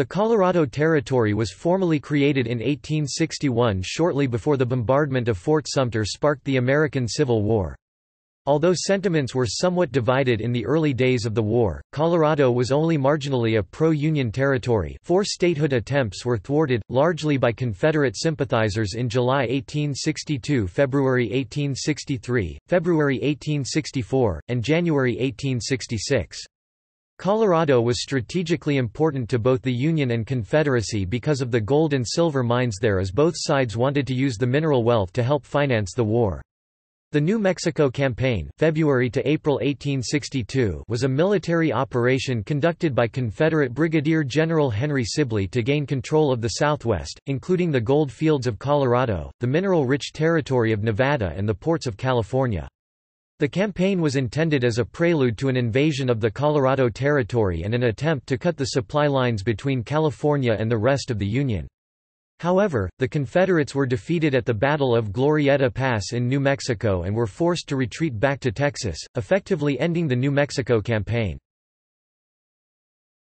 The Colorado Territory was formally created in 1861 shortly before the bombardment of Fort Sumter sparked the American Civil War. Although sentiments were somewhat divided in the early days of the war, Colorado was only marginally a pro-Union territory four statehood attempts were thwarted, largely by Confederate sympathizers in July 1862 February 1863, February 1864, and January 1866. Colorado was strategically important to both the Union and Confederacy because of the gold and silver mines there as both sides wanted to use the mineral wealth to help finance the war. The New Mexico Campaign February to April 1862 was a military operation conducted by Confederate Brigadier General Henry Sibley to gain control of the Southwest, including the gold fields of Colorado, the mineral-rich territory of Nevada and the ports of California. The campaign was intended as a prelude to an invasion of the Colorado Territory and an attempt to cut the supply lines between California and the rest of the Union. However, the Confederates were defeated at the Battle of Glorieta Pass in New Mexico and were forced to retreat back to Texas, effectively ending the New Mexico Campaign.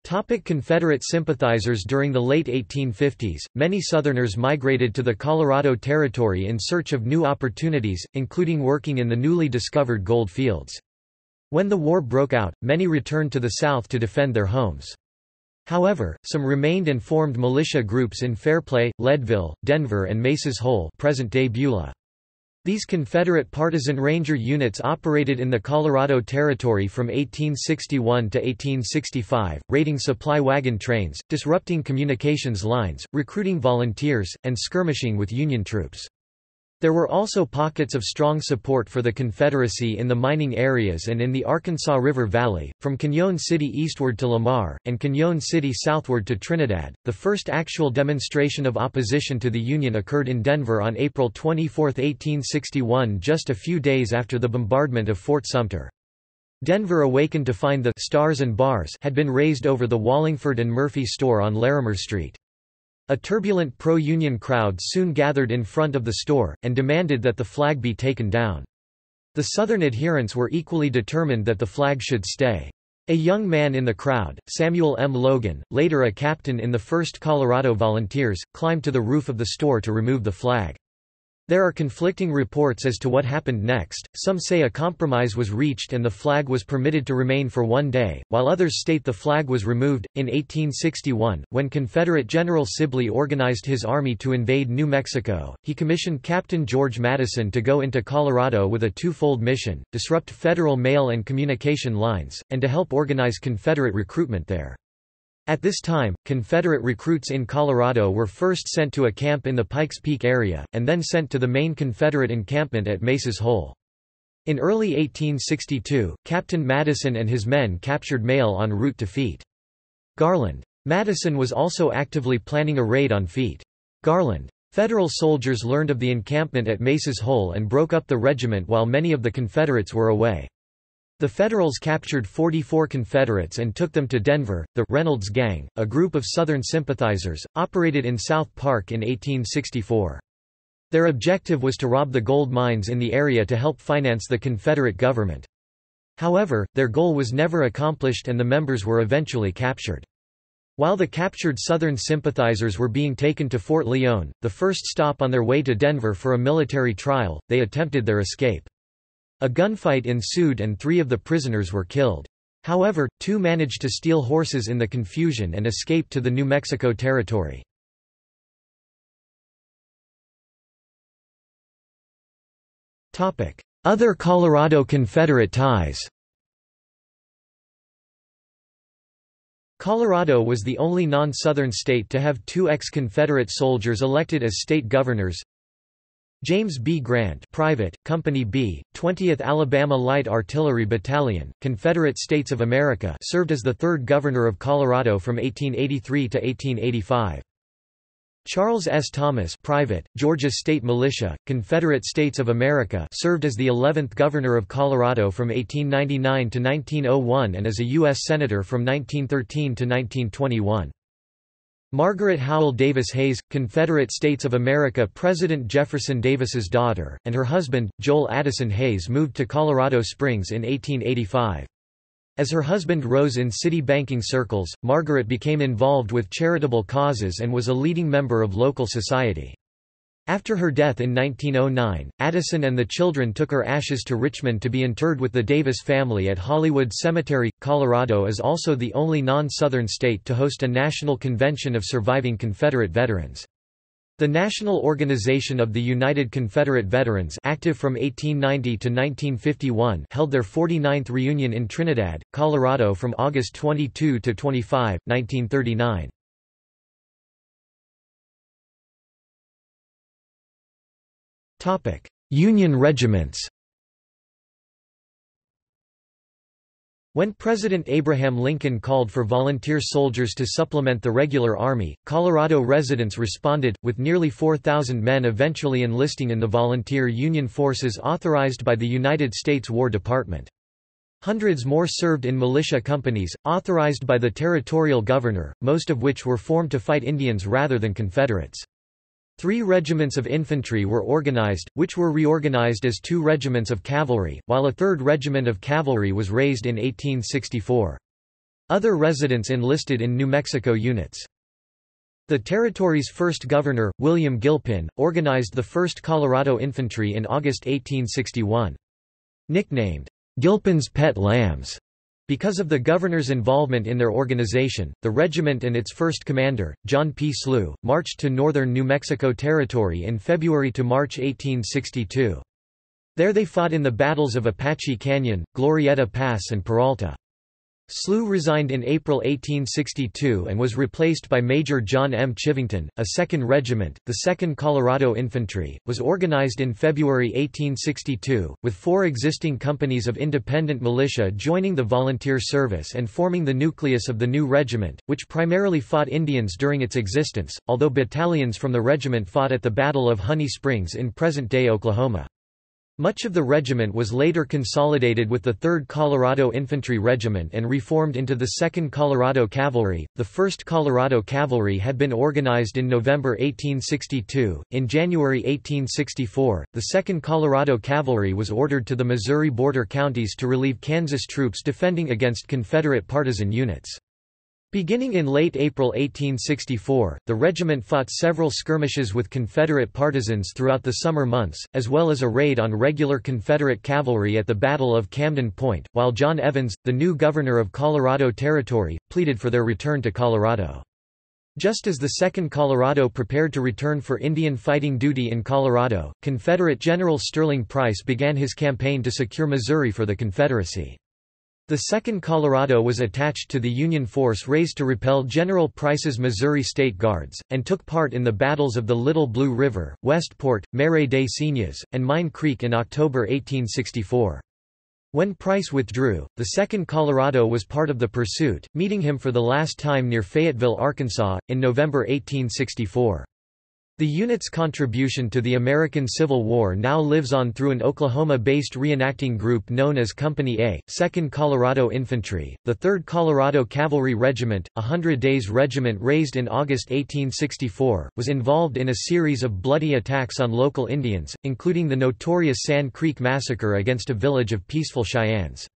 Topic Confederate sympathizers During the late 1850s, many Southerners migrated to the Colorado Territory in search of new opportunities, including working in the newly discovered gold fields. When the war broke out, many returned to the South to defend their homes. However, some remained and formed militia groups in Fairplay, Leadville, Denver and Maces Hole present-day Beulah. These Confederate partisan ranger units operated in the Colorado Territory from 1861 to 1865, raiding supply wagon trains, disrupting communications lines, recruiting volunteers, and skirmishing with Union troops. There were also pockets of strong support for the Confederacy in the mining areas and in the Arkansas River Valley, from Cañon City eastward to Lamar, and Cañon City southward to Trinidad. The first actual demonstration of opposition to the Union occurred in Denver on April 24, 1861, just a few days after the bombardment of Fort Sumter. Denver awakened to find the Stars and Bars had been raised over the Wallingford and Murphy store on Larimer Street. A turbulent pro-Union crowd soon gathered in front of the store, and demanded that the flag be taken down. The Southern adherents were equally determined that the flag should stay. A young man in the crowd, Samuel M. Logan, later a captain in the 1st Colorado Volunteers, climbed to the roof of the store to remove the flag. There are conflicting reports as to what happened next, some say a compromise was reached and the flag was permitted to remain for one day, while others state the flag was removed. In 1861, when Confederate General Sibley organized his army to invade New Mexico, he commissioned Captain George Madison to go into Colorado with a twofold mission, disrupt federal mail and communication lines, and to help organize Confederate recruitment there. At this time, Confederate recruits in Colorado were first sent to a camp in the Pikes Peak area, and then sent to the main Confederate encampment at Maces Hole. In early 1862, Captain Madison and his men captured mail en route to Feet. Garland. Madison was also actively planning a raid on Feet. Garland. Federal soldiers learned of the encampment at Maces Hole and broke up the regiment while many of the Confederates were away. The Federals captured 44 Confederates and took them to Denver. The Reynolds Gang, a group of Southern sympathizers, operated in South Park in 1864. Their objective was to rob the gold mines in the area to help finance the Confederate government. However, their goal was never accomplished and the members were eventually captured. While the captured Southern sympathizers were being taken to Fort Lyon, the first stop on their way to Denver for a military trial, they attempted their escape. A gunfight ensued and three of the prisoners were killed. However, two managed to steal horses in the confusion and escape to the New Mexico Territory. Other Colorado Confederate ties Colorado was the only non-Southern state to have two ex-Confederate soldiers elected as state governors, James B. Grant Private, Company B, 20th Alabama Light Artillery Battalion, Confederate States of America served as the third governor of Colorado from 1883 to 1885. Charles S. Thomas Private, Georgia State Militia, Confederate States of America served as the 11th Governor of Colorado from 1899 to 1901 and as a U.S. Senator from 1913 to 1921. Margaret Howell Davis Hayes, Confederate States of America President Jefferson Davis's daughter, and her husband, Joel Addison Hayes moved to Colorado Springs in 1885. As her husband rose in city banking circles, Margaret became involved with charitable causes and was a leading member of local society. After her death in 1909, Addison and the children took her ashes to Richmond to be interred with the Davis family at Hollywood Cemetery. Colorado is also the only non-Southern state to host a national convention of surviving Confederate veterans. The National Organization of the United Confederate Veterans active from 1890 to 1951 held their 49th reunion in Trinidad, Colorado from August 22 to 25, 1939. Union regiments When President Abraham Lincoln called for volunteer soldiers to supplement the regular army, Colorado residents responded, with nearly 4,000 men eventually enlisting in the volunteer Union forces authorized by the United States War Department. Hundreds more served in militia companies, authorized by the territorial governor, most of which were formed to fight Indians rather than Confederates. Three regiments of infantry were organized, which were reorganized as two regiments of cavalry, while a third regiment of cavalry was raised in 1864. Other residents enlisted in New Mexico units. The territory's first governor, William Gilpin, organized the 1st Colorado Infantry in August 1861. Nicknamed, Gilpin's Pet Lambs, because of the governor's involvement in their organization, the regiment and its first commander, John P. Slough, marched to northern New Mexico Territory in February to March 1862. There they fought in the battles of Apache Canyon, Glorieta Pass and Peralta. Slough resigned in April 1862 and was replaced by Major John M. Chivington. A second regiment, the 2nd Colorado Infantry, was organized in February 1862, with four existing companies of independent militia joining the volunteer service and forming the nucleus of the new regiment, which primarily fought Indians during its existence, although battalions from the regiment fought at the Battle of Honey Springs in present-day Oklahoma. Much of the regiment was later consolidated with the 3rd Colorado Infantry Regiment and reformed into the 2nd Colorado Cavalry. The 1st Colorado Cavalry had been organized in November 1862. In January 1864, the 2nd Colorado Cavalry was ordered to the Missouri border counties to relieve Kansas troops defending against Confederate partisan units. Beginning in late April 1864, the regiment fought several skirmishes with Confederate partisans throughout the summer months, as well as a raid on regular Confederate cavalry at the Battle of Camden Point, while John Evans, the new governor of Colorado Territory, pleaded for their return to Colorado. Just as the 2nd Colorado prepared to return for Indian fighting duty in Colorado, Confederate General Sterling Price began his campaign to secure Missouri for the Confederacy. The 2nd Colorado was attached to the Union force raised to repel General Price's Missouri State Guards, and took part in the battles of the Little Blue River, Westport, Marais des Cygnes, and Mine Creek in October 1864. When Price withdrew, the 2nd Colorado was part of the pursuit, meeting him for the last time near Fayetteville, Arkansas, in November 1864. The unit's contribution to the American Civil War now lives on through an Oklahoma-based reenacting group known as Company A, 2nd Colorado Infantry, the 3rd Colorado Cavalry Regiment, a Hundred Days Regiment raised in August 1864, was involved in a series of bloody attacks on local Indians, including the notorious Sand Creek Massacre against a village of peaceful Cheyennes.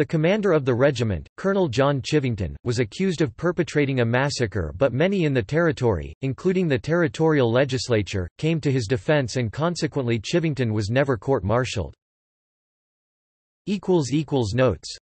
The commander of the regiment, Colonel John Chivington, was accused of perpetrating a massacre but many in the territory, including the territorial legislature, came to his defense and consequently Chivington was never court-martialed. Notes